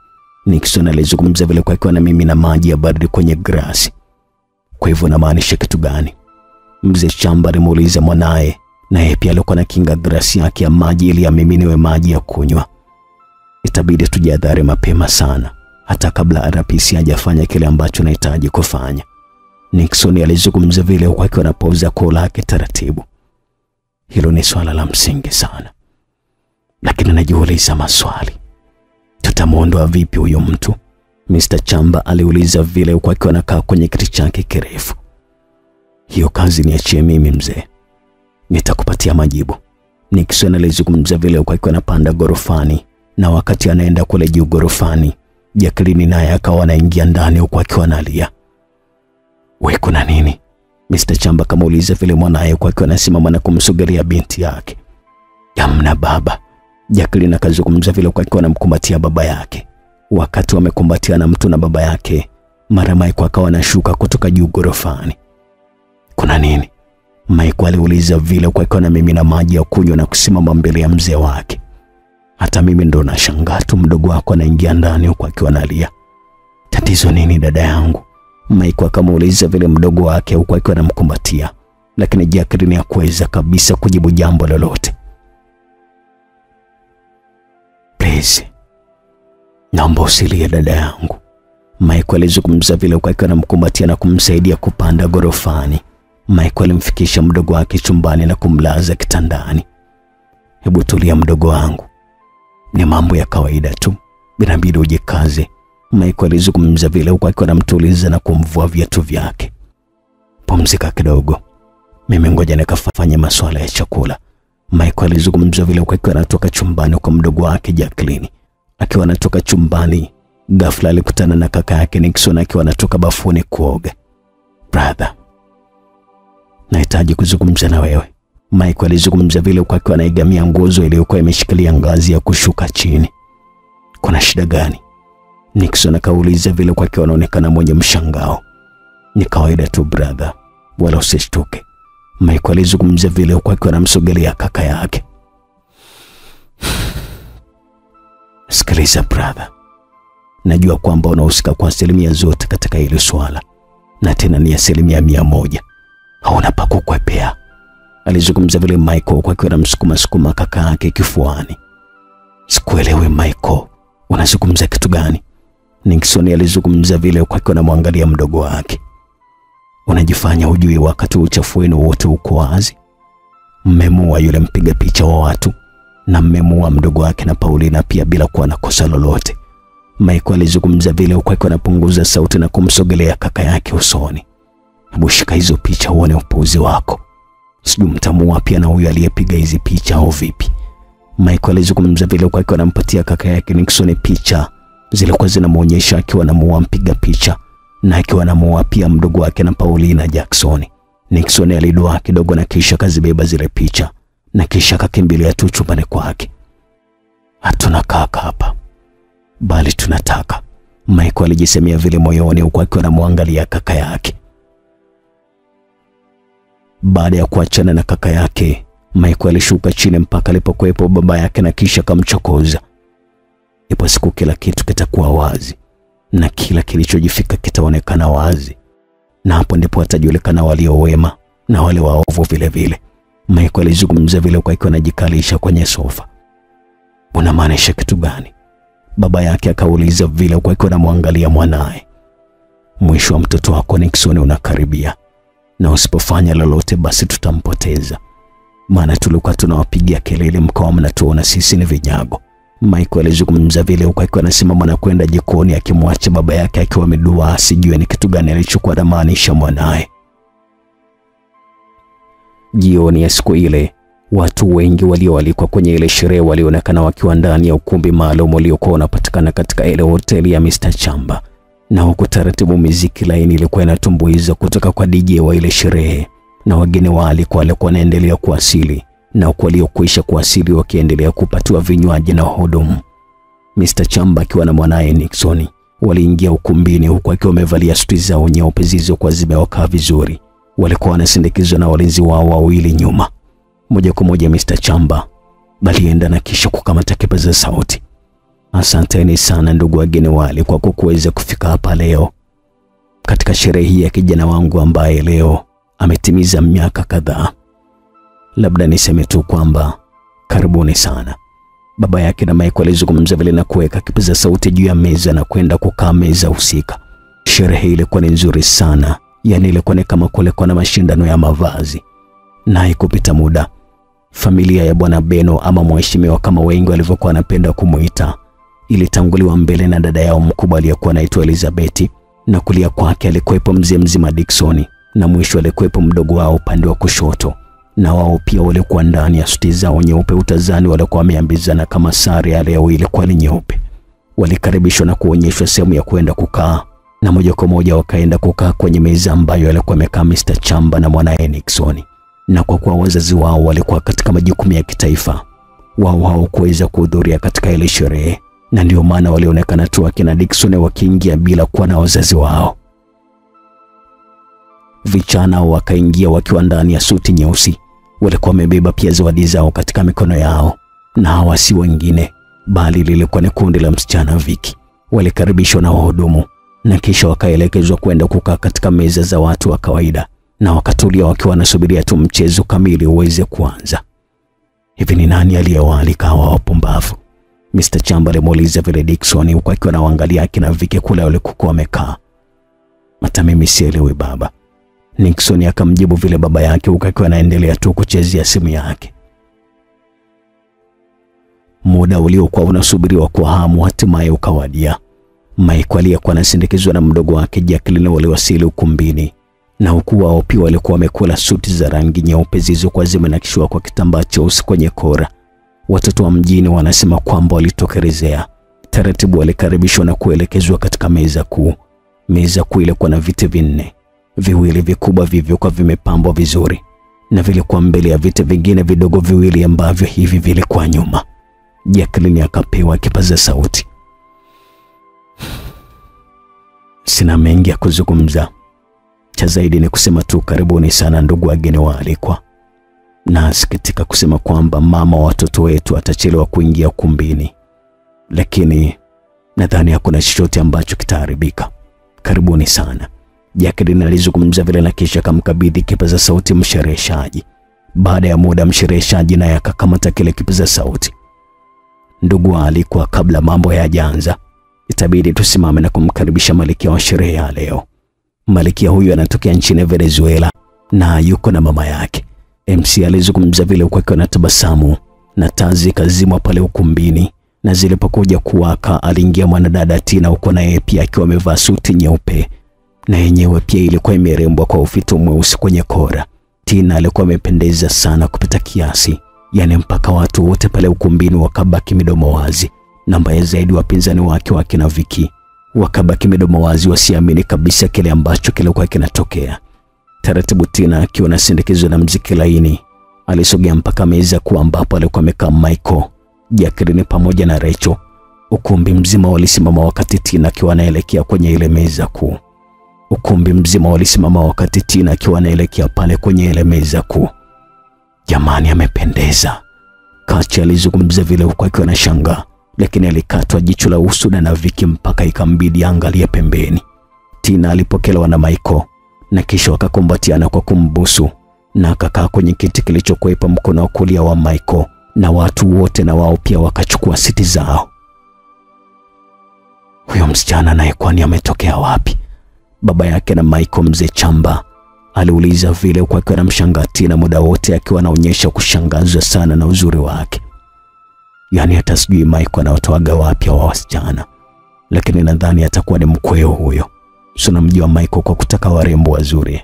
Nixon alizungumza vile kwa akiwa na mimi na maji ya baridi kwenye grasi. Kwa hivyo namaanisha kitu gani? Mzee Chamba alimuuliza mwanaye, naye pia alikuwa na kinga grasi yake ya maji ili amiminiwe maji ya kunywa. Itabidi tujihadhari mapema sana, hata kabla RPC hajafanya kile ambacho nahitaji kufanya. Nixon alizungumza vile huku akiwa anapouza koo lake taratibu. Hilo ni swala la msingi sana, lakini najiuliza maswali. Tutamwondoa vipi huyo mtu? Mr. Chamba aliuliza vile huku akiwa anakaa kwenye kiti chake kirefu. Hiyo kazi niachie mimi mzee, nitakupatia majibu. Nixon alizungumza vile huku akiwa anapanda gorofani, na wakati anaenda kule juu gorofani, Jacqueline naye akawa anaingia ndani huku akiwa analia. We, kuna nini? Mr. Chamba akamuuliza vile mwanaye huku akiwa anasimama na kumsogelea binti yake. Hamna baba. Jacqueline akazungumza vile akiwa anamkumbatia baba yake. Wakati wamekumbatiana mtu na baba yake, mara Mike akawa anashuka kutoka juu gorofani. Kuna nini? Mike aliuliza vile huku akiwa na maji ya kunywa na kusimama mbele ya mzee wake. Hata mimi ndo nashangaa tu mdogo wako anaingia ndani huku akiwa analia. Tatizo nini dada yangu? Mike akamuuliza vile mdogo wake huku akiwa anamkumbatia, lakini Jacqueline hakuweza kabisa kujibu jambo lolote. Please, naomba usilie dada yangu, Mike alizungumza vile huku akiwa anamkumbatia na kumsaidia kupanda gorofani. Mike alimfikisha mdogo wake chumbani na kumlaza kitandani. Hebu tulia mdogo wangu, ni mambo ya kawaida tu, inabidi ujikaze Mike alizungumza vile huku akiwa anamtuliza na kumvua viatu vyake. Pumzika kidogo, mimi ngoja nikafanye masuala ya chakula. Mike alizungumza vile huku akiwa anatoka chumbani kwa mdogo wake Jacqueline. Akiwa anatoka chumbani, ghafla alikutana na kaka yake Nixon akiwa anatoka bafuni kuoga. Brother, nahitaji kuzungumza na wewe. Michael alizungumza vile huku akiwa anaigamia nguzo iliyokuwa imeshikilia ngazi ya kushuka chini. Kuna shida gani? Nixon akauliza vile huku akiwa anaonekana mwenye mshangao. Ni kawaida tu brother, wala usishtuke. Michael alizungumza vile huku akiwa anamsogelea kaka yake. Sikiliza brother, najua kwamba unahusika kwa asilimia zote katika hili swala, na tena ni asilimia mia moja. Hauna pa kukwepea, alizungumza vile Michael huku akiwa anamsukuma sukuma kaka yake kifuani. Sikuelewi Michael, unazungumza kitu gani? Nixon alizungumza vile huku akiwa anamwangalia mdogo wake. Unajifanya hujui wakati uchafu wenu wote uko wazi. Mmemua yule mpiga picha wa watu na mmemua mdogo wake na Paulina pia bila kuwa na kosa lolote. Michael alizungumza vile huku akiwa anapunguza sauti na kumsogelea kaka yake usoni. Hebu shika hizo picha uone upuuzi wako. Sijui mtamua pia na huyu aliyepiga hizi picha au vipi? Michael alizungumza vile huku akiwa anampatia kaka yake Nixon picha zilikuwa zinamwonyesha akiwa anamuua mpiga picha na akiwa anamuoa pia mdogo wake na Paulina Jackson. Nixon alidoa kidogo na kisha kazibeba zile picha na kisha akakimbilia tu chumbani kwake. Hatuna kaka hapa, bali tunataka, Michael alijisemea vile moyoni, huku akiwa anamwangalia kaka yake. Baada ya kuachana na kaka yake, Michael alishuka chini mpaka alipokuwepo baba yake na kisha akamchokoza. Ipo siku kila kitu kitakuwa wazi na kila kilichojifika kitaonekana wazi, na hapo ndipo watajulikana walio wema na wale waovu vile vile. Michael alizungumza vile kwa ikiwa anajikalisha kwenye sofa. Unamaanisha kitu gani? Baba yake akauliza vile kwa ikiwa anamwangalia mwanaye. Mwisho wa mtoto wako Nixon unakaribia, na usipofanya lolote basi tutampoteza, maana tulikuwa tunawapigia kelele mkawa mnatuona sisi ni vinyago. Michael alizungumza vile huku akiwa anasimama na kwenda jikoni akimwacha baba yake akiwa amedua asijue ni kitu gani alichokuwa anamaanisha mwanaye. Jioni ya siku ile, watu wengi walioalikwa kwenye ile sherehe walionekana wakiwa ndani ya ukumbi maalum uliokuwa unapatikana katika ile hoteli ya Mr. Chamba, na huku taratibu miziki laini ilikuwa inatumbuiza kutoka kwa DJ wa ile sherehe, na wageni waalikwa walikuwa wanaendelea kuwasili na huku waliokwisha kuwasili wakiendelea kupatiwa vinywaji na wahudumu. Mr. Chamba akiwa na mwanaye Nixon waliingia ukumbini huku akiwa wamevalia suti zao nyeupe zilizokuwa zimewakaa vizuri. Walikuwa wanasindikizwa na walinzi wao wawili nyuma. Moja kwa moja Mr. Chamba balienda na kisha kukamata kipaza sauti. Asanteni sana ndugu wageni wale kwa kuweza kufika hapa leo katika sherehe hii ya kijana wangu ambaye leo ametimiza miaka kadhaa. Labda niseme tu kwamba karibuni sana. Baba yake na Michael alizungumza vile na kuweka kipaza sauti juu ya meza na kwenda kukaa meza husika. Sherehe ilikuwa ni nzuri sana, yani ilikuwa ni kama kulikuwa na mashindano ya mavazi. Na kupita muda, familia ya bwana Beno ama mheshimiwa kama wengi walivyokuwa wanapenda kumuita, ilitanguliwa mbele na dada yao mkubwa aliyekuwa anaitwa Elizabeti, na kulia kwake alikuwepo mzee mzima Dickson, na mwisho alikuwepo mdogo wao upande wa kushoto na wao pia walikuwa ndani ya suti zao nyeupe utazani, walikuwa wameambizana kama sare ya leo ilikuwa ni nyeupe. Walikaribishwa na kuonyeshwa sehemu ya kwenda kukaa, na moja kwa moja wakaenda kukaa kwenye meza ambayo alikuwa amekaa Mr. Chamba na mwanaye Nixon. Na kwa kuwa wazazi wao walikuwa katika majukumu ya kitaifa, wao hawakuweza kuhudhuria katika ile sherehe, na ndio maana walionekana tu akina Dickson wakiingia bila kuwa na wazazi wao. Vichana wakaingia wakiwa ndani ya suti nyeusi walikuwa wamebeba pia zawadi zao katika mikono yao, na hawa si wengine bali lilikuwa ni kundi la msichana Viki. Walikaribishwa na wahudumu na kisha wakaelekezwa kwenda kukaa katika meza za watu wa kawaida, na wakatulia wakiwa wanasubiria tu mchezo kamili uweze kuanza. Hivi ni nani aliyewaalika hawa wapumbavu? Mr. Chamba alimuuliza vile Dickson, huku akiwa anawaangalia akina Viki kule walikokuwa wamekaa. Hata mimi sielewi baba, Nixon akamjibu vile baba yake huku akiwa anaendelea tu kuchezea simu yake. Muda uliokuwa unasubiriwa kwa hamu hatimaye ukawadia. Mike aliyekuwa anasindikizwa na mdogo wake Jacqueline waliwasili ukumbini, na huku wao pia walikuwa wamekula suti za rangi nyeupe zilizokuwa zimenakishiwa kwa kitambaa cheusi kwenye kora. Watoto wa mjini wanasema kwamba walitokerezea. Taratibu walikaribishwa na kuelekezwa katika meza kuu. Meza kuu ilikuwa na viti vinne viwili vikubwa vilivyokuwa vimepambwa vizuri na vilikuwa mbele ya viti vingine vidogo viwili ambavyo hivi vilikuwa nyuma. Jacqueline akapewa kipaza sauti. Sina mengi ya kuzungumza, cha zaidi ni kusema tu karibuni sana ndugu wageni waalikwa. Nasikitika kusema kwamba mama wa watoto wetu atachelewa kuingia ukumbini, lakini nadhani hakuna chochote ambacho kitaharibika. Karibuni sana. Jacqueline alizungumza vile na kisha akamkabidhi kipaza sauti mshereheshaji. Baada ya muda, mshereheshaji naye akakamata kile kipaza sauti. Ndugu waalikwa, kabla mambo hayajaanza, itabidi tusimame na kumkaribisha malikia wa sherehe ya leo. Malikia huyu anatokea nchini Venezuela na yuko na mama yake. MC alizungumza vile huku akiwa na tabasamu na taa zikazimwa pale ukumbini, na zilipokuja kuwaka aliingia mwanadada Tina huko naye pia akiwa amevaa suti nyeupe na yenyewe pia ilikuwa imerembwa kwa ufito mweusi kwenye kora. Tina alikuwa amependeza sana kupita kiasi, yani mpaka watu wote pale ukumbini wakabaki midomo wazi, na mbaya zaidi wapinzani wake wa kina Viki wakabaki midomo wazi, wasiamini kabisa kile ambacho kilikuwa kinatokea. Taratibu Tina akiwa na sindikizo na mziki laini alisogea mpaka meza kuu ambapo alikuwa amekaa Michael, Jacqueline pamoja na Rachel. Ukumbi mzima walisimama wakati Tina akiwa anaelekea kwenye ile meza kuu. Ukumbi mzima walisimama wakati Tina akiwa anaelekea pale kwenye ile meza kuu. Jamani, amependeza, Kachi alizungumza vile huku akiwa na shangaa, lakini alikatwa jicho la usuda na Viki mpaka ikambidi angalie pembeni. Tina alipokelewa na maiko na kisha wakakumbatiana kwa kumbusu na akakaa kwenye kiti kilichokuwepo mkono wa kulia wa maiko na watu wote na wao pia wakachukua siti zao. Huyo msichana naye kwani ametokea wapi? Baba yake na Michael mzee Chamba aliuliza vile huku akiwa anamshangaa Tina muda wote akiwa anaonyesha kushangazwa sana na uzuri wake. Yaani hata sijui Michael anaotoaga wapi wa wasichana, lakini nadhani atakuwa ni mkweo huyo. Tunamjua Michael kwa kutaka warembo wazuri.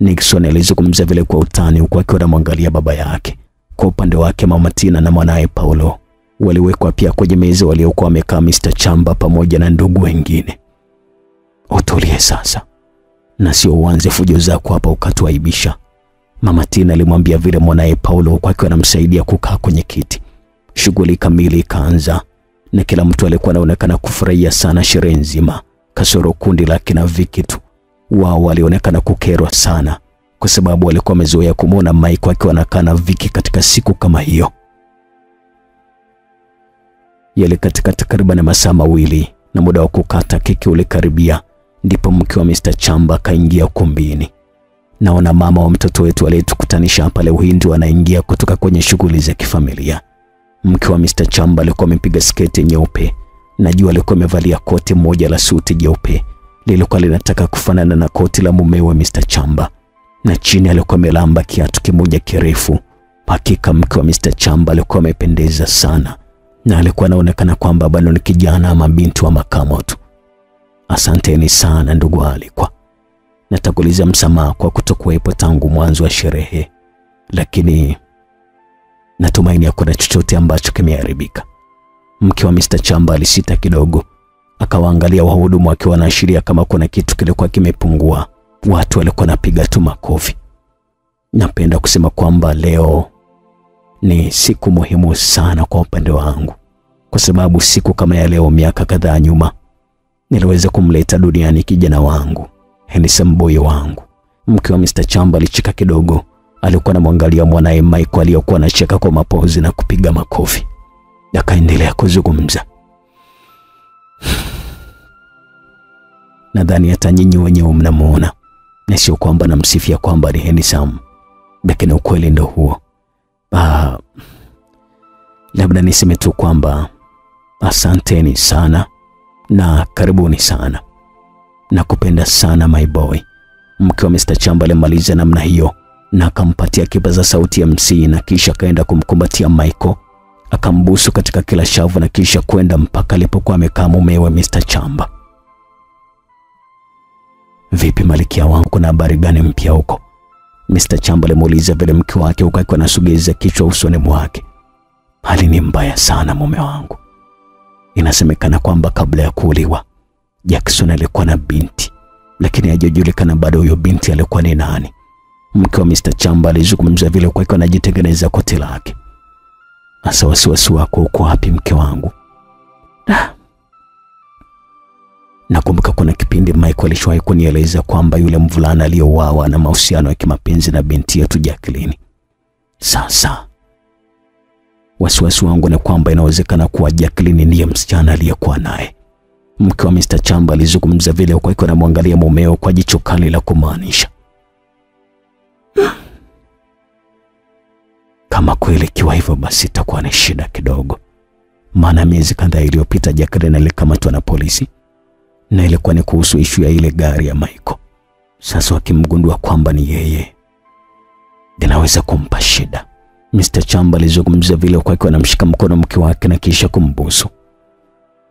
Nixon alizungumza vile kwa utani huku akiwa anamwangalia baba yake. Kwa upande wake mama Tina na mwanaye Paulo waliwekwa pia kwenye meza waliokuwa wamekaa Mr. Chamba pamoja na ndugu wengine. Utulie sasa na sio uanze fujo zako hapa ukatuaibisha, mama Tina alimwambia vile mwanaye Paulo huku akiwa anamsaidia kukaa kwenye kiti. Shughuli kamili ikaanza na kila mtu alikuwa anaonekana kufurahia sana sherehe nzima, kasoro kundi la kina Viki tu. Wao walionekana kukerwa sana kwa sababu walikuwa wamezoea kumwona Mike akiwa anakaa na Viki katika siku kama hiyo. Yale katika takriban masaa mawili na muda wa kukata keki ulikaribia, ndipo mke wa Mr. Chamba akaingia ukumbini. Naona mama wa mtoto wetu aliyetukutanisha hapa leo anaingia kutoka kwenye shughuli za kifamilia. Mke wa Mr. Chamba alikuwa amepiga sketi nyeupe na jua alikuwa amevalia koti moja la suti jeupe lilikuwa linataka kufanana na koti la mumewe Mr. Chamba, na chini alikuwa amelamba kiatu kimoja kirefu. Hakika mke wa Mr. Chamba alikuwa amependeza sana na alikuwa anaonekana kwamba bado ni kijana ama binti wa makamo tu. Asanteni sana ndugu alikwa, natakuliza msamaha kwa kutokuwepo tangu mwanzo wa sherehe, lakini natumaini hakuna chochote ambacho kimeharibika. Mke wa Mr. Chamba alisita kidogo, akawaangalia wahudumu akiwa anaashiria kama kuna kitu kilikuwa kimepungua. Watu walikuwa napiga tu makofi. Napenda kusema kwamba leo ni siku muhimu sana kwa upande wangu, kwa sababu siku kama ya leo miaka kadhaa nyuma niliweza kumleta duniani kijana wangu handsome boy wangu. Mke wa Mr. Chamba alicheka kidogo, alikuwa anamwangalia mwanaye Michael aliyokuwa anacheka kwa mapozi na kupiga makofi. Akaendelea kuzungumza. Nadhani hata nyinyi wenyewe mnamuona, na sio kwamba namsifia kwamba ni handsome, lakini ukweli ndo huo. Ah, labda niseme tu kwamba asanteni sana na karibuni sana. Nakupenda sana my boy. Mke wa Mr. Chamba alimaliza namna hiyo na akampatia kipaza sauti ya MC na kisha akaenda kumkumbatia Michael, akambusu katika kila shavu na kisha kwenda mpaka alipokuwa amekaa mumewe Mr. Chamba. Vipi malikia wangu, kuna habari gani mpya huko? Mr. Chamba alimuuliza vile mke wake huku akiwa anasogeza kichwa usoni mwake. Hali ni mbaya sana mume wangu. Inasemekana kwamba kabla ya kuuliwa Jackson alikuwa na binti lakini hajajulikana bado huyo binti alikuwa ni nani. Mke wa Mr. Chamba alizungumza vile kwa akiwa anajitengeneza koti lake. Asa, wasiwasi wako uko wapi mke wangu? Nakumbuka kuna kipindi Michael alishawahi kunieleza kwamba yule mvulana aliyouawa na mahusiano ya kimapenzi na binti yetu Jacqueline. Sasa wasiwasi wangu ni kwamba inawezekana kuwa Jacqueline ndiye msichana aliyekuwa naye. Mke wa Mr. Chamba alizungumza vile huku akiwa anamwangalia mumeo kwa jicho kali la kumaanisha. Kama kweli ikiwa hivyo, basi itakuwa ni shida kidogo, maana miezi kadhaa iliyopita Jacqueline alikamatwa na polisi na ilikuwa ni kuhusu ishu ya ile gari ya Michael. Sasa wakimgundua kwamba ni yeye, inaweza kumpa shida. Mr. Chamba alizungumza vile kwa akiwa anamshika mkono mke wake na kisha kumbusu.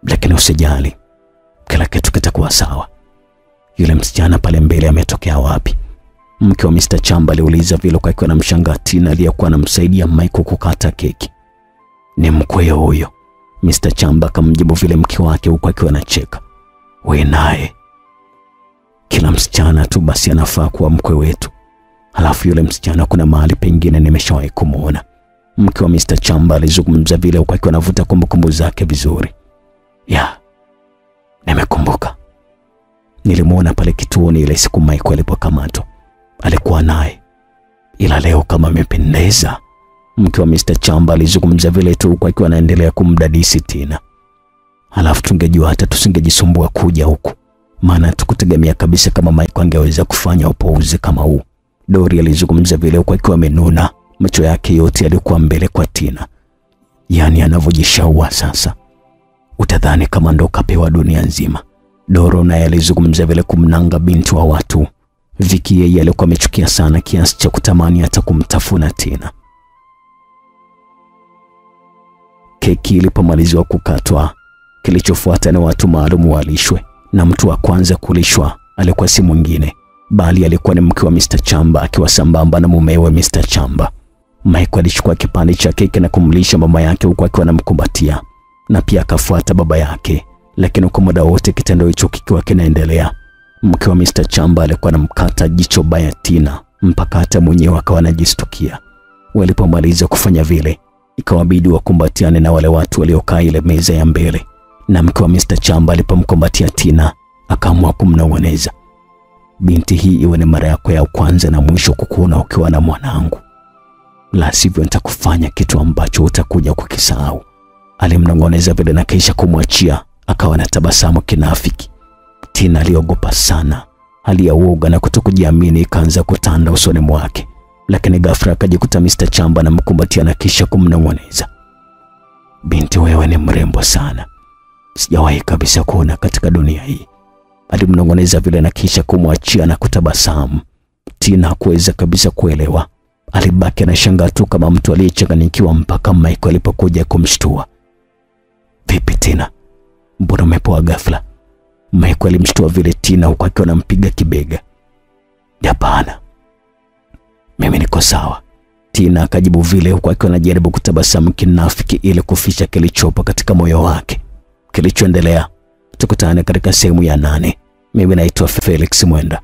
Lakini usijali, kila kitu kitakuwa sawa. Yule msichana pale mbele ametokea wapi? Mke wa Mr. Chamba aliuliza vile kwa akiwa anamshangaa Tina aliyekuwa anamsaidia Michael kukata keki. Ni mkweo huyo, Mr. Chamba akamjibu vile mke wake huko akiwa anacheka. We naye, kila msichana tu basi anafaa kuwa mkwe wetu. Halafu yule msichana kuna mahali pengine nimeshawahi kumwona. Mke wa Mr. Chamba alizungumza vile huku akiwa anavuta kumbukumbu zake vizuri. Ya, nimekumbuka, nilimwona pale kituoni ile siku Michael alipokamatwa, alikuwa naye, ila leo kama amependeza. Mke wa Mr. Chamba alizungumza vile tu huku akiwa anaendelea kumdadisi Tina. Halafu tungejua hata tusingejisumbua kuja huku, maana tukutegemea kabisa kama Michael angeweza kufanya upouzi kama huu. Dori alizungumza vile huku akiwa amenuna, macho yake yote yalikuwa mbele kwa Tina, yaani anavyojishaua sasa, utadhani kama ndo kapewa dunia nzima. Doro naye alizungumza vile kumnanga binti wa watu. Viki yeye alikuwa amechukia sana kiasi cha kutamani hata kumtafuna Tina. Keki ilipomaliziwa kukatwa, kilichofuata ni watu maalum walishwe, na mtu wa kwanza kulishwa alikuwa si mwingine bali alikuwa ni mke wa Mr. Chamba akiwa sambamba na mumewe Mr. Chamba. Michael alichukua kipande cha keki na kumlisha mama yake huku akiwa anamkumbatia na pia akafuata baba yake, lakini kwa muda wote kitendo hicho kikiwa kinaendelea, mke wa Mr. Chamba alikuwa anamkata jicho baya Tina mpaka hata mwenyewe akawa anajistukia. Walipomaliza kufanya vile, ikawabidi wakumbatiane na wale watu waliokaa ile meza ya mbele, na mke wa Mr. Chamba alipomkumbatia Tina akaamua kumnong'oneza Binti, hii iwe ni mara yako ya kwanza na mwisho kukuona ukiwa na mwanangu, la sivyo nitakufanya kitu ambacho utakuja kukisahau. Alimnong'oneza vile na kisha kumwachia, akawa na tabasamu kinafiki. Tina aliogopa sana, hali ya uoga na kutokujiamini ikaanza kutanda usoni mwake, lakini ghafla akajikuta Mr. Chamba anamkumbatia na kisha kumnong'oneza, binti, wewe ni mrembo sana, sijawahi kabisa kuona katika dunia hii alimnong'oneza vile na kisha kumwachia na kutabasamu. Tina hakuweza kabisa kuelewa, alibaki anashangaa tu kama mtu aliyechanganyikiwa mpaka Michael alipokuja kumshtua. Vipi Tina, mbona umepoa ghafla? Michael alimshtua vile Tina huku akiwa anampiga kibega. Hapana, mimi niko sawa, Tina akajibu vile huku akiwa anajaribu kutabasamu kinafiki ili kuficha kilichopo katika moyo wake. Kilichoendelea tukutane katika sehemu ya nane. Mimi naitwa Felix Mwenda.